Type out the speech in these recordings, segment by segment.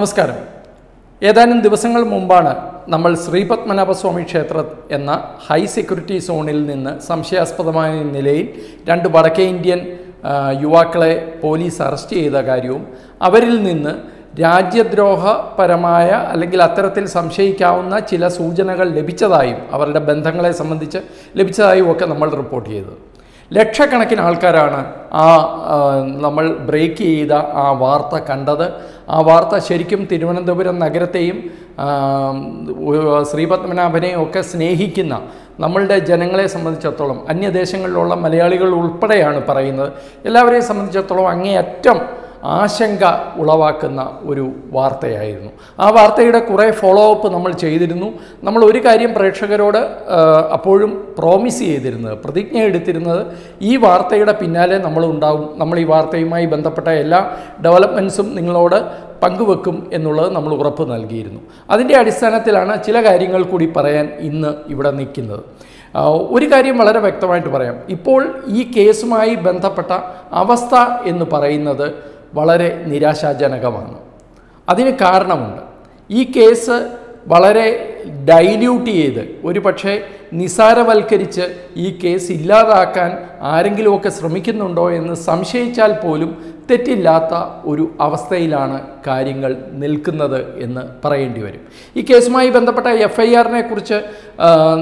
നമസ്കാരം. ഏതാനും ദിവസങ്ങൾ മുമ്പാണ് നമ്മൾ ശ്രീപത്മനാഭസ്വാമി ക്ഷേത്ര എന്ന ഹൈ സെക്യൂരിറ്റി സോണിൽ നിന്ന് സംശയാസ്പദമായ നിലയിൽ രണ്ട് വടക്കേ ഇന്ത്യൻ യുവാക്കളെ പോലീസ് അറസ്റ്റ് ചെയ്ത കാര്യവും അവരിൽ നിന്ന് രാജ്യദ്രോഹപരമായ അല്ലെങ്കിൽ അത്തരത്തിൽ സംശയിക്കാവുന്ന ചില സൂചനകൾ ലഭിച്ചതായും അവരുടെ ബന്ധങ്ങളെ സംബന്ധിച്ച് ലഭിച്ചതായും ഒക്കെ നമ്മൾ റിപ്പോർട്ട് ചെയ്തത് ലക്ഷക്കണക്കിന് ആൾക്കാരാണ് ആ നമ്മൾ ബ്രേക്ക് ചെയ്ത ആ വാർത്ത കണ്ടത്. ആ വാർത്ത ശരിക്കും തിരുവനന്തപുരം നഗരത്തെയും ശ്രീപത്മനാഭനെയും ഒക്കെ സ്നേഹിക്കുന്ന നമ്മളുടെ ജനങ്ങളെ സംബന്ധിച്ചിടത്തോളം അന്യദേശങ്ങളിലുള്ള മലയാളികൾ ഉൾപ്പെടെയാണ് പറയുന്നത്. എല്ലാവരെയും സംബന്ധിച്ചിടത്തോളം അങ്ങേയറ്റം ആശങ്ക ഉളവാക്കുന്ന ഒരു വാർത്തയായിരുന്നു. ആ വാർത്തയുടെ കുറേ ഫോളോ അപ്പ് നമ്മൾ ചെയ്തിരുന്നു. നമ്മൾ ഒരു കാര്യം പ്രേക്ഷകരോട് അപ്പോഴും പ്രോമിസ് ചെയ്തിരുന്നത് പ്രതിജ്ഞ എടുത്തിരുന്നത് ഈ വാർത്തയുടെ പിന്നാലെ നമ്മൾ ഉണ്ടാവും. നമ്മൾ ഈ വാർത്തയുമായി ബന്ധപ്പെട്ട എല്ലാ ഡെവലപ്മെൻസും നിങ്ങളോട് പങ്കുവെക്കും എന്നുള്ളത് നമ്മൾ ഉറപ്പ് നൽകിയിരുന്നു. അതിന്റെ അടിസ്ഥാനത്തിലാണ് ചില കാര്യങ്ങൾ കൂടി പറയാൻ ഇന്ന് ഇവിടെ നിൽക്കുന്നത്. ഒരു കാര്യം വളരെ വ്യക്തമായിട്ട് പറയാം. ഇപ്പോൾ ഈ കേസുമായി ബന്ധപ്പെട്ട അവസ്ഥ എന്ന് പറയുന്നത് വളരെ നിരാശാജനകമാണ്. അതിന് കാരണമുണ്ട്. ഈ കേസ് വളരെ ഡൈല്യൂട്ട് ചെയ്ത് ഒരു പക്ഷേ നിസാരവൽക്കരിച്ച് ഈ കേസ് ഇല്ലാതാക്കാൻ ആരെങ്കിലുമൊക്കെ ശ്രമിക്കുന്നുണ്ടോ എന്ന് സംശയിച്ചാൽ പോലും തെറ്റില്ലാത്ത ഒരു അവസ്ഥയിലാണ് കാര്യങ്ങൾ നിൽക്കുന്നത് എന്ന് പറയേണ്ടി വരും. ഈ കേസുമായി ബന്ധപ്പെട്ട എഫ് ഐ ആറിനെ കുറിച്ച്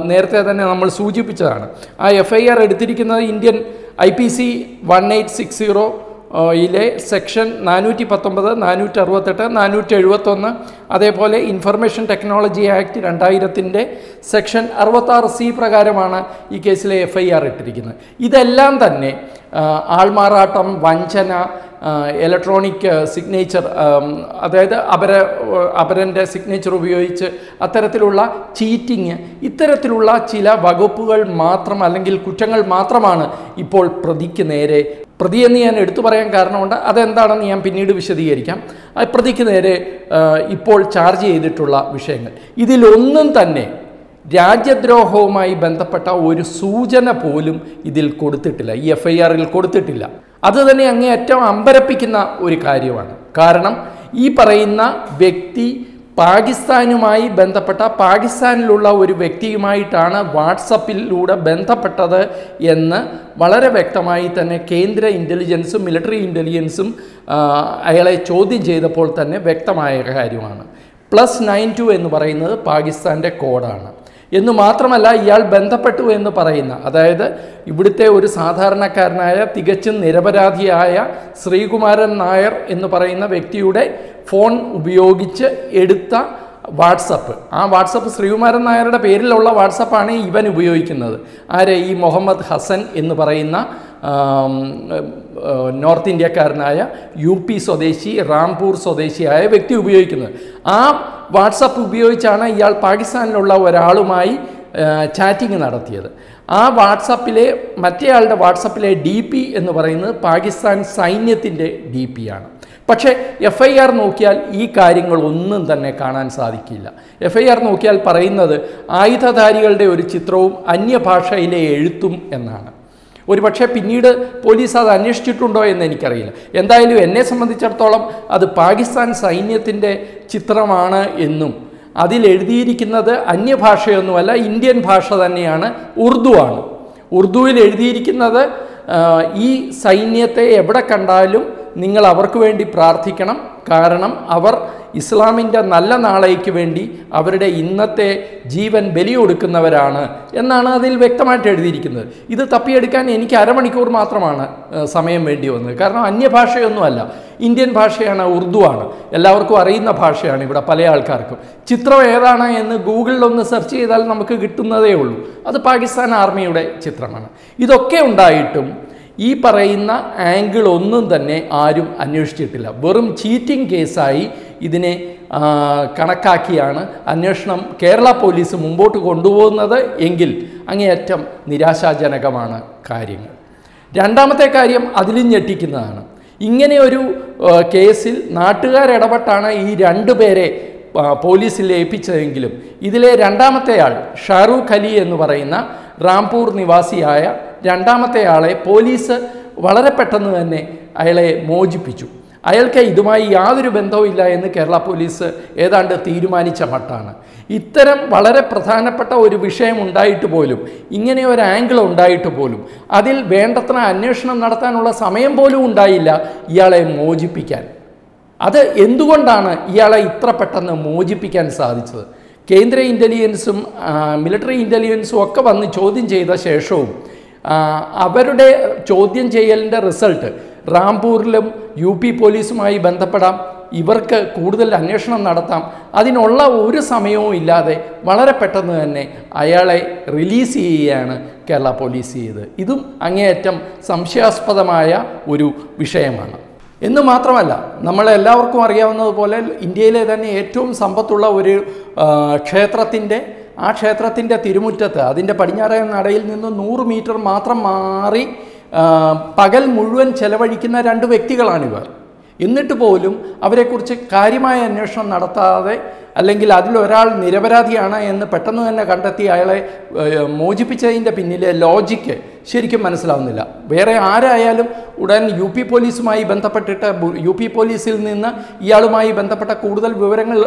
നേരത്തെ തന്നെ നമ്മൾ സൂചിപ്പിച്ചതാണ്. ആ എഫ് ഐ ആർ എടുത്തിരിക്കുന്നത് Indian I P C one eight six zero യിലെ സെക്ഷൻ നാനൂറ്റി പത്തൊമ്പത് നാനൂറ്റി അറുപത്തെട്ട് നാനൂറ്റി എഴുപത്തൊന്ന് അതേപോലെ ഇൻഫർമേഷൻ ടെക്നോളജി ആക്ട് രണ്ടായിരത്തിന്റെ സെക്ഷൻ അറുപത്താറ് സി പ്രകാരമാണ് ഈ കേസിലെ എഫ് ഐ ആർ ഇട്ടിരിക്കുന്നത്. ഇതെല്ലാം തന്നെ ആൾമാറാട്ടം വഞ്ചന ഇലക്ട്രോണിക് സിഗ്നേച്ചർ അതായത് അപര അപരന്റെ സിഗ്നേച്ചർ ഉപയോഗിച്ച് അത്തരത്തിലുള്ള ചീറ്റിങ് ഇത്തരത്തിലുള്ള ചില വകുപ്പുകൾ മാത്രം അല്ലെങ്കിൽ കുറ്റങ്ങൾ മാത്രമാണ് ഇപ്പോൾ പ്രതിക്ക് നേരെ പ്രതി എന്ന് ഞാൻ എടുത്തു പറയാൻ കാരണമുണ്ട്. അതെന്താണെന്ന് ഞാൻ പിന്നീട് വിശദീകരിക്കാം. പ്രതിക്ക് നേരെ ഇപ്പോൾ ചാർജ് ചെയ്തിട്ടുള്ള വിഷയങ്ങൾ. ഇതിലൊന്നും തന്നെ രാജ്യദ്രോഹവുമായി ബന്ധപ്പെട്ട ഒരു സൂചന പോലും ഇതിൽ കൊടുത്തിട്ടില്ല. ഈ എഫ് ഐ ആറിൽ കൊടുത്തിട്ടില്ല. അത് തന്നെ അങ്ങേയറ്റം അമ്പരപ്പിക്കുന്ന ഒരു കാര്യമാണ്. കാരണം ഈ പറയുന്ന വ്യക്തി പാകിസ്ഥാനുമായി ബന്ധപ്പെട്ട പാകിസ്ഥാനിലുള്ള ഒരു വ്യക്തിയുമായിട്ടാണ് വാട്സപ്പിലൂടെ ബന്ധപ്പെട്ടത് എന്ന് വളരെ വ്യക്തമായി തന്നെ കേന്ദ്ര ഇന്റലിജൻസും മിലിറ്ററി ഇന്റലിജൻസും അയാളെ ചോദ്യം ചെയ്തപ്പോൾ തന്നെ വ്യക്തമായ കാര്യമാണ്. പ്ലസ് നയൻ ടു എന്ന് പറയുന്നത് പാകിസ്ഥാന്റെ കോഡാണ്. എന്ന് മാത്രമല്ല ഇയാൾ ബന്ധപ്പെട്ടു എന്ന് പറയുന്ന അതായത് ഇവിടുത്തെ ഒരു സാധാരണക്കാരനായ തികച്ചും നിരപരാധിയായ ശ്രീകുമാരൻ നായർ എന്ന് പറയുന്ന വ്യക്തിയുടെ ഫോൺ ഉപയോഗിച്ച് എടുത്ത വാട്സപ്പ്. ആ വാട്സപ്പ് ശ്രീകുമാരൻ നായരുടെ പേരിലുള്ള വാട്സപ്പാണ് ഇവൻ ഉപയോഗിക്കുന്നത്. ആരെ? ഈ മുഹമ്മദ് ഹസൻ എന്ന് പറയുന്ന നോർത്ത് ഇന്ത്യക്കാരനായ യു പി സ്വദേശി റാംപൂർ സ്വദേശിയായ വ്യക്തി ഉപയോഗിക്കുന്നത്. ആ വാട്സപ്പ് ഉപയോഗിച്ചാണ് ഇയാൾ പാകിസ്ഥാനിലുള്ള ഒരാളുമായി ചാറ്റിംഗ് നടത്തിയത്. ആ വാട്സപ്പിലെ മറ്റേയാളുടെ വാട്സപ്പിലെ ഡി പി എന്ന് പറയുന്നത് പാകിസ്ഥാൻ സൈന്യത്തിന്റെ ഡി പി ആണ്. പക്ഷേ എഫ് ഐ ആർ നോക്കിയാൽ ഈ കാര്യങ്ങൾ ഒന്നും തന്നെ കാണാൻ സാധിക്കില്ല. എഫ് ഐ ആർ നോക്കിയാൽ പറയുന്നത് ആയുധധാരികളുടെ ഒരു ചിത്രവും അന്യഭാഷയിലെ എഴുത്തും എന്നാണ്. ഒരു പക്ഷേ പിന്നീട് പോലീസ് അത് അന്വേഷിച്ചിട്ടുണ്ടോ എന്ന് എനിക്കറിയില്ല. എന്തായാലും എന്നെ സംബന്ധിച്ചിടത്തോളം അത് പാകിസ്ഥാൻ സൈന്യത്തിന്റെ ചിത്രമാണ് എന്നും അതിൽ എഴുതിയിരിക്കുന്നത് അന്യഭാഷയൊന്നുമല്ല ഇന്ത്യൻ ഭാഷ തന്നെയാണ് ഉറുദു ആണ് ഉറുദുവിൽ എഴുതിയിരിക്കുന്നത് ഈ സൈന്യത്തെ എവിടെ കണ്ടാലും നിങ്ങൾ അവർക്ക് വേണ്ടി പ്രാർത്ഥിക്കണം. കാരണം അവർ ഇസ്ലാമിന്റെ നല്ല നാളേക്ക് വേണ്ടി അവരുടെ ഇന്നത്തെ ജീവൻ ബലിയൊടുക്കുന്നവരാണ് എന്നാണ് അതിൽ വ്യക്തമായിട്ട് എഴുതിയിരിക്കുന്നത്. ഇത് തപ്പിയെടുക്കാൻ എനിക്ക് അരമണിക്കൂർ മാത്രമാണ് സമയം വേണ്ടി വന്നത്. കാരണം അന്യഭാഷയൊന്നുമല്ല. ഇന്ത്യൻ ഭാഷയാണ് ഉറുദുവാണ് എല്ലാവർക്കും അറിയുന്ന ഭാഷയാണ് ഇവിടെ പല ആൾക്കാർക്കും. ചിത്രം ഏതാണ് എന്ന് ഗൂഗിളിലൊന്ന് സെർച്ച് ചെയ്താൽ നമുക്ക് കിട്ടുന്നതേ ഉള്ളൂ. അത് പാകിസ്ഥാൻ ആർമിയുടെ ചിത്രമാണ്. ഇതൊക്കെ ഉണ്ടായിട്ടും ഈ പറയുന്ന ആംഗിൾ ഒന്നും തന്നെ ആരും അന്വേഷിച്ചിട്ടില്ല. വെറും ചീറ്റിംഗ് കേസായി ഇതിനെ കണക്കാക്കിയാണ് അന്വേഷണം കേരള പോലീസ് മുമ്പോട്ട് കൊണ്ടുപോകുന്നത് എങ്കിൽ അങ്ങേയറ്റം നിരാശാജനകമാണ് കാര്യങ്ങൾ. രണ്ടാമത്തെ കാര്യം അതിലും ഞെട്ടിക്കുന്നതാണ്. ഇങ്ങനെ ഒരു കേസിൽ നാട്ടുകാരിടപെട്ടാണ് ഈ രണ്ടു പേരെ പോലീസിൽ ഏൽപ്പിച്ചതെങ്കിലും ഇതിലെ രണ്ടാമത്തെ ആൾ ഷാറൂഖ് അലി എന്ന് പറയുന്ന റാംപൂർ നിവാസിയായ രണ്ടാമത്തെ ആളെ പോലീസ് വളരെ പെട്ടെന്ന് തന്നെ അയാളെ മോചിപ്പിച്ചു. അയാൾക്ക് ഇതുമായി യാതൊരു ബന്ധവുമില്ല എന്ന് കേരള പോലീസ് ഏതാണ്ട് തീരുമാനിച്ച മട്ടാണ്. ഇത്തരം വളരെ പ്രധാനപ്പെട്ട ഒരു വിഷയം ഉണ്ടായിട്ട് പോലും ഇങ്ങനെ ഒരു ആംഗിൾ ഉണ്ടായിട്ട് പോലും അതിൽ വേണ്ടത്ര അന്വേഷണം നടത്താനുള്ള സമയം പോലും ഉണ്ടായില്ല ഇയാളെ മോചിപ്പിക്കാൻ. അത് എന്തുകൊണ്ടാണ് ഇയാളെ ഇത്ര പെട്ടെന്ന് മോചിപ്പിക്കാൻ സാധിച്ചത്? കേന്ദ്ര ഇന്റലിജൻസും മിലിറ്ററി ഇന്റലിജൻസും ഒക്കെ വന്ന് ചോദ്യം ചെയ്ത ശേഷവും അവരുടെ ചോദ്യം ചെയ്യലിന്റെ റിസൾട്ട് റാംപൂരിലും യു പി പോലീസുമായി ബന്ധപ്പെടാം. ഇവർക്ക് കൂടുതൽ അന്വേഷണം നടത്താം. അതിനുള്ള ഒരു സമയവും ഇല്ലാതെ വളരെ പെട്ടെന്ന് തന്നെ അയാളെ റിലീസ് ചെയ്യുകയാണ് കേരള പോലീസ് ചെയ്ത് ഇതും അങ്ങേയറ്റം സംശയാസ്പദമായ ഒരു വിഷയമാണ്. എന്ന് മാത്രമല്ല നമ്മളെല്ലാവർക്കും അറിയാവുന്നതുപോലെ ഇന്ത്യയിലെ തന്നെ ഏറ്റവും സമ്പത്തുള്ള ഒരു ക്ഷേത്രത്തിന്റെ ആ ക്ഷേത്രത്തിന്റെ തിരുമുറ്റത്ത് അതിന്റെ പടിഞ്ഞാറേ നടയിൽ നിന്ന് നൂറ് മീറ്റർ മാത്രം മാറി പകൽ മുഴുവൻ ചെലവഴിക്കുന്ന രണ്ട് വ്യക്തികളാണിവർ. എന്നിട്ട് പോലും അവരെക്കുറിച്ച് കാര്യമായ അന്വേഷണം നടത്താതെ അല്ലെങ്കിൽ അതിലൊരാൾ നിരപരാധിയാണ് എന്ന് പെട്ടെന്ന് തന്നെ കണ്ടെത്തി അയാളെ മോചിപ്പിച്ചതിന്റെ പിന്നിലെ ലോജിക്ക് ശരിക്കും മനസ്സിലാവുന്നില്ല. വേറെ ആരായാലും ഉടൻ യു പി പോലീസുമായി ബന്ധപ്പെട്ടിട്ട് യു പി പോലീസിൽ നിന്ന് ഇയാളുമായി ബന്ധപ്പെട്ട കൂടുതൽ വിവരങ്ങൾ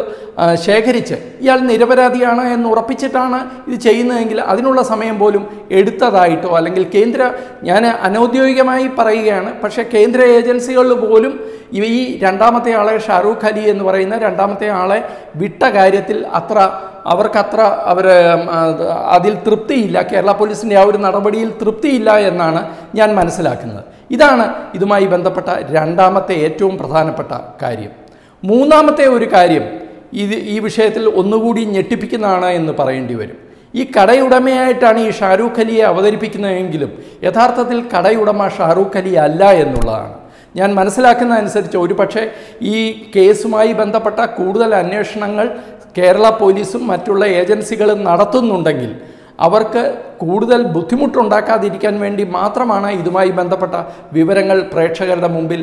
ശേഖരിച്ച് ഇയാൾ നിരപരാധിയാണ് എന്ന് ഉറപ്പിച്ചിട്ടാണ് ഇത് ചെയ്യുന്നതെങ്കിൽ അതിനുള്ള സമയം പോലും എടുത്തതായിട്ടോ അല്ലെങ്കിൽ കേന്ദ്ര ഞാൻ അനൗദ്യോഗികമായി പറയുകയാണ് പക്ഷേ കേന്ദ്ര ഏജൻസികളിൽ പോലും ഈ രണ്ടാമത്തെ ആളെ ഷാറൂഖ് അലി എന്ന് പറയുന്ന രണ്ടാമത്തെ ആളെ വിട്ട കാര്യത്തിൽ അത്ര അവർക്കത്ര അവർ അതിൽ തൃപ്തിയില്ല. കേരള പോലീസിന്റെ ആ ഒരു നടപടിയിൽ തൃപ്തിയില്ല എന്നാണ് ഞാൻ മനസ്സിലാക്കുന്നത്. ഇതാണ് ഇതുമായി ബന്ധപ്പെട്ട രണ്ടാമത്തെ ഏറ്റവും പ്രധാനപ്പെട്ട കാര്യം. മൂന്നാമത്തെ ഒരു കാര്യം ഇത് ഈ വിഷയത്തിൽ ഒന്നുകൂടി ഞെട്ടിപ്പിക്കുന്നതാണ് എന്ന് പറയേണ്ടി വരും. ഈ കടയുടമയായിട്ടാണ് ഈ ഷാരൂഖ് അലിയെ അവതരിപ്പിക്കുന്നതെങ്കിലും യഥാർത്ഥത്തിൽ കടയുടമ ഷാരൂഖ് അലി അല്ല എന്നുള്ളതാണ്. ഞാൻ മനസ്സിലാക്കുന്ന അനുസരിച്ച് ഒരു പക്ഷേ ഈ കേസുമായി ബന്ധപ്പെട്ട കൂടുതൽ അന്വേഷണങ്ങൾ കേരള പോലീസും മറ്റുള്ള ഏജൻസികളും നടത്തുന്നുണ്ടെങ്കിൽ അവർക്ക് കൂടുതൽ ബുദ്ധിമുട്ടുണ്ടാക്കാതിരിക്കാൻ വേണ്ടി മാത്രമാണ് ഇതുമായി ബന്ധപ്പെട്ട വിവരങ്ങൾ പ്രേക്ഷകരുടെ മുമ്പിൽ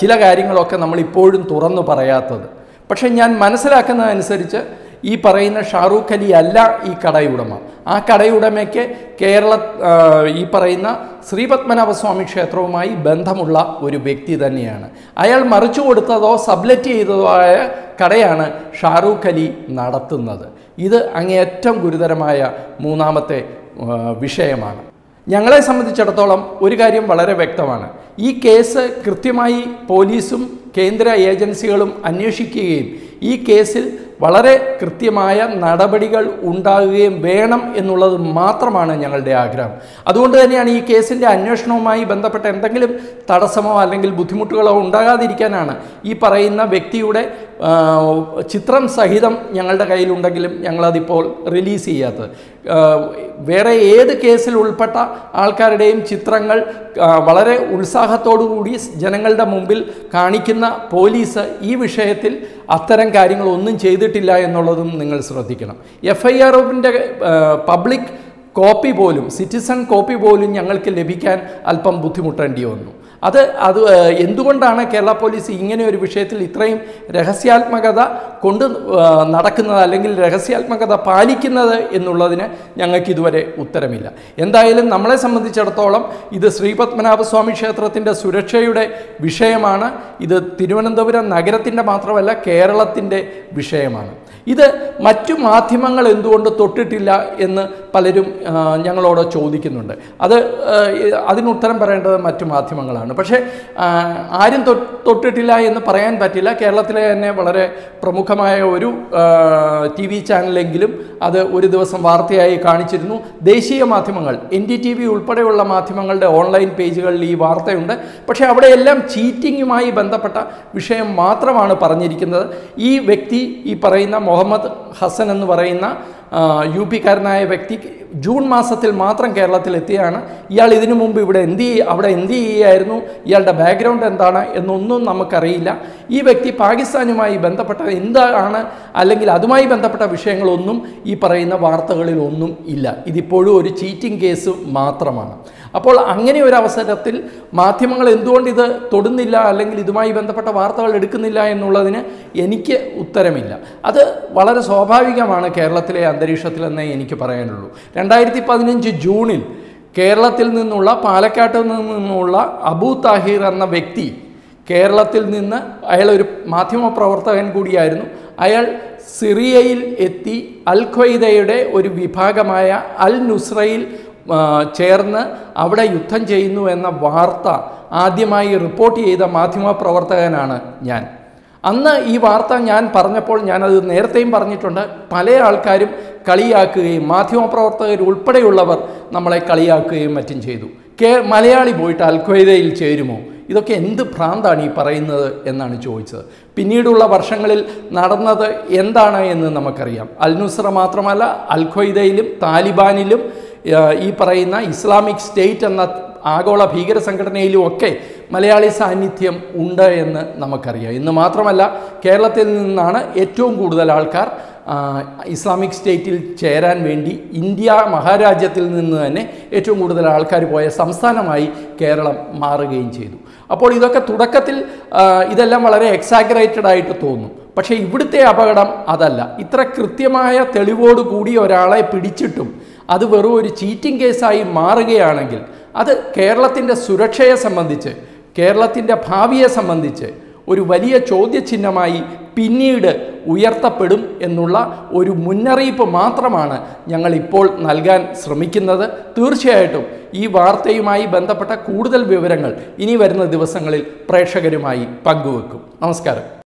ചില കാര്യങ്ങളൊക്കെ നമ്മൾ ഇപ്പോഴും തുറന്നു പറയാത്തത്. പക്ഷേ ഞാൻ മനസ്സിലാക്കുന്നതനുസരിച്ച് ഈ പറയുന്ന ഷാറൂഖ് അലി അല്ല ഈ കടയുടമ ആ കടയുടമയ്ക്ക് കേരള ഈ പറയുന്ന ശ്രീപത്മനാഭസ്വാമി ക്ഷേത്രവുമായി ബന്ധമുള്ള ഒരു വ്യക്തി തന്നെയാണ്. അയാൾ മറിച്ചു കൊടുത്തതോ സബ്ലെറ്റ് ചെയ്തതോ ആയ കടയാണ് ഷാറൂഖ് അലി നടത്തുന്നത്. ഇത് അങ്ങേയറ്റം ഗുരുതരമായ മൂന്നാമത്തെ വിഷയമാണ്. ഞങ്ങളെ സംബന്ധിച്ചിടത്തോളം ഒരു കാര്യം വളരെ വ്യക്തമാണ്. ഈ കേസ് കൃത്യമായി പോലീസും കേന്ദ്ര ഏജൻസികളും അന്വേഷിക്കുകയും ഈ കേസിൽ വളരെ കൃത്യമായ നടപടികൾ ഉണ്ടാകുകയും വേണം എന്നുള്ളത് മാത്രമാണ് ഞങ്ങളുടെ ആഗ്രഹം. അതുകൊണ്ട് തന്നെയാണ് ഈ കേസിന്റെ അന്വേഷണവുമായി ബന്ധപ്പെട്ട എന്തെങ്കിലും തടസ്സമോ അല്ലെങ്കിൽ ബുദ്ധിമുട്ടുകളോ ഉണ്ടാകാതിരിക്കാനാണ് ഈ പറയുന്ന വ്യക്തിയുടെ ചിത്രം സഹിതം ഞങ്ങളുടെ കയ്യിലുണ്ടെങ്കിലും ഞങ്ങളതിപ്പോൾ റിലീസ് ചെയ്യാത്തത്. വേറെ ഏത് കേസിൽ ഉൾപ്പെട്ട ആൾക്കാരുടെയും ചിത്രങ്ങൾ വളരെ ഉത്സാഹത്തോടു കൂടി ജനങ്ങളുടെ മുമ്പിൽ കാണിക്കുന്ന പോലീസ് ഈ വിഷയത്തിൽ അത്തരം കാര്യങ്ങളൊന്നും ചെയ്തിട്ടില്ല എന്നുള്ളതും നിങ്ങൾ ശ്രദ്ധിക്കണം. F I R public copy പോലും സിറ്റിസൺ കോപ്പി പോലും ഞങ്ങൾക്ക് ലഭിക്കാൻ അല്പം ബുദ്ധിമുട്ടേണ്ടി വന്നു. അത് അത് എന്തുകൊണ്ടാണ് കേരള പോലീസ് ഇങ്ങനെ ഒരു വിഷയത്തിൽ ഇത്രയും രഹസ്യാത്മകത കൊണ്ട് നടക്കുന്നത് അല്ലെങ്കിൽ രഹസ്യാത്മകത പാലിക്കുന്നത് എന്നുള്ളതിന് ഞങ്ങൾക്ക് ഇതുവരെ ഉത്തരമില്ല. എന്തായാലും നമ്മളെ സംബന്ധിച്ചിടത്തോളം ഇത് ശ്രീപത്മനാഭസ്വാമി ക്ഷേത്രത്തിന്റെ സുരക്ഷയുടെ വിഷയമാണ്. ഇത് തിരുവനന്തപുരം നഗരത്തിന്റെ മാത്രമല്ല കേരളത്തിന്റെ വിഷയമാണ്. ഇത് മറ്റു മാധ്യമങ്ങൾ എന്തുകൊണ്ട് തൊട്ടിട്ടില്ല എന്ന് പലരും ഞങ്ങളോട് ചോദിക്കുന്നുണ്ട്. അത് അതിനുത്തരം പറയേണ്ടത് മറ്റു മാധ്യമങ്ങളാണ്. പക്ഷേ ആരും തൊട്ടിട്ടില്ല എന്ന് പറയാൻ പറ്റില്ല. കേരളത്തിലെ തന്നെ വളരെ പ്രമുഖമായ ഒരു ടി വി ചാനലെങ്കിലും അത് ഒരു ദിവസം വാർത്തയായി കാണിച്ചിരുന്നു. ദേശീയ മാധ്യമങ്ങൾ എൻ ഡി ടി വി ഉൾപ്പെടെയുള്ള മാധ്യമങ്ങളുടെ ഓൺലൈൻ പേജുകളിൽ ഈ വാർത്തയുണ്ട്. പക്ഷേ അവിടെയെല്ലാം ചീറ്റിങ്ങുമായി ബന്ധപ്പെട്ട വിഷയം മാത്രമാണ് പറഞ്ഞിരിക്കുന്നത്. ഈ വ്യക്തി ഈ പറയുന്ന മുഹമ്മദ് ഹസൻ എന്ന് പറയുന്ന യു പിക്കാരനായ വ്യക്തി ജൂൺ മാസത്തിൽ മാത്രം കേരളത്തിൽ എത്തിയാണ് ഇയാൾ ഇതിനു മുമ്പ് ഇവിടെ എന്ത് അവിടെ എന്ത് ചെയ്യുകയായിരുന്നു? ഇയാളുടെ ബാക്ക്ഗ്രൗണ്ട് എന്താണ് എന്നൊന്നും നമുക്കറിയില്ല. ഈ വ്യക്തി പാകിസ്ഥാനുമായി ബന്ധപ്പെട്ട എന്താണ് അല്ലെങ്കിൽ അതുമായി ബന്ധപ്പെട്ട വിഷയങ്ങളൊന്നും ഈ പറയുന്ന വാർത്തകളിൽ ഒന്നും ഇല്ല. ഇതിപ്പോഴും ഒരു ചീറ്റിംഗ് കേസ് മാത്രമാണ്. അപ്പോൾ അങ്ങനെ ഒരു അവസരത്തിൽ മാധ്യമങ്ങൾ എന്തുകൊണ്ട് ഇത് തൊടുന്നില്ല അല്ലെങ്കിൽ ഇതുമായി ബന്ധപ്പെട്ട വാർത്തകൾ എടുക്കുന്നില്ല എന്നുള്ളതിന് എനിക്ക് ഉത്തരമില്ല. അത് വളരെ സ്വാഭാവികമാണ് കേരളത്തിലെ അന്തരീക്ഷത്തിലെന്നേ എനിക്ക് പറയാനുള്ളൂ. രണ്ടായിരത്തി പതിനഞ്ച് ജൂണിൽ കേരളത്തിൽ നിന്നുള്ള പാലക്കാട്ട് നിന്നുള്ള അബു താഹിർ എന്ന വ്യക്തി കേരളത്തിൽ നിന്ന് അയാൾ ഒരു മാധ്യമപ്രവർത്തകൻ കൂടിയായിരുന്നു. അയാൾ സിറിയയിൽ എത്തി അൽ ഖ്വയ്ദയുടെ ഒരു വിഭാഗമായ അൽ നുസ്രയിൽ ചേർന്ന് അവിടെ യുദ്ധം ചെയ്യുന്നു എന്ന വാർത്ത ആദ്യമായി റിപ്പോർട്ട് ചെയ്ത മാധ്യമപ്രവർത്തകനാണ് ഞാൻ. അന്ന് ഈ വാർത്ത ഞാൻ പറഞ്ഞപ്പോൾ ഞാനത് നേരത്തെയും പറഞ്ഞിട്ടുണ്ട്. പല ആൾക്കാരും കളിയാക്കുകയും മാധ്യമപ്രവർത്തകർ ഉൾപ്പെടെയുള്ളവർ നമ്മളെ കളിയാക്കുകയും മറ്റും ചെയ്തു. കേ മലയാളി പോയിട്ട് അൽഖ്വയ്ദയിൽ ചേരുമോ? ഇതൊക്കെ എന്ത് ഭ്രാന്താണ് ഈ പറയുന്നത് എന്നാണ് ചോദിച്ചത്. പിന്നീടുള്ള വർഷങ്ങളിൽ നടന്നത് എന്താണ് എന്ന് നമുക്കറിയാം. അൽ നുസ്ര മാത്രമല്ല അൽഖ്വയ്ദയിലും താലിബാനിലും ഈ പറയുന്ന ഇസ്ലാമിക് സ്റ്റേറ്റ് എന്ന ആഗോള ഭീകര സംഘടനയിലും ഒക്കെ മലയാളി സാന്നിധ്യം ഉണ്ട് എന്ന് നമുക്കറിയാം. ഇന്ന് മാത്രമല്ല കേരളത്തിൽ നിന്നാണ് ഏറ്റവും കൂടുതൽ ആൾക്കാർ ഇസ്ലാമിക് സ്റ്റേറ്റിൽ ചേരാൻ വേണ്ടി ഇന്ത്യ മഹാരാജ്യത്തിൽ നിന്ന് തന്നെ ഏറ്റവും കൂടുതൽ ആൾക്കാർ പോയ സംസ്ഥാനമായി കേരളം മാറുകയും ചെയ്തു. അപ്പോൾ ഇതൊക്കെ തുടക്കത്തിൽ ഇതെല്ലാം വളരെ എക്സാഗ്രേറ്റഡ് ആയിട്ട് തോന്നും. പക്ഷേ ഇവിടുത്തെ അപകടം അതല്ല. ഇത്ര കൃത്യമായ തെളിവോടുകൂടി ഒരാളെ പിടിച്ചിട്ടും അത് വെറും ഒരു ചീറ്റിംഗ് കേസായി മാറുകയാണെങ്കിൽ അത് കേരളത്തിന്റെ സുരക്ഷയെ സംബന്ധിച്ച് കേരളത്തിന്റെ ഭാവിയെ സംബന്ധിച്ച് ഒരു വലിയ ചോദ്യചിഹ്നമായി പിന്നീട് ഉയർത്തപ്പെടും എന്നുള്ള ഒരു മുന്നറിയിപ്പ് മാത്രമാണ് ഞങ്ങൾ ഇപ്പോൾ നൽകാൻ ശ്രമിക്കുന്നത്. തീർച്ചയായിട്ടും ഈ വാർത്തയുമായി ബന്ധപ്പെട്ട കൂടുതൽ വിവരങ്ങൾ ഇനി വരുന്ന ദിവസങ്ങളിൽ പ്രേക്ഷകരുമായി പങ്കുവെക്കും. നമസ്കാരം.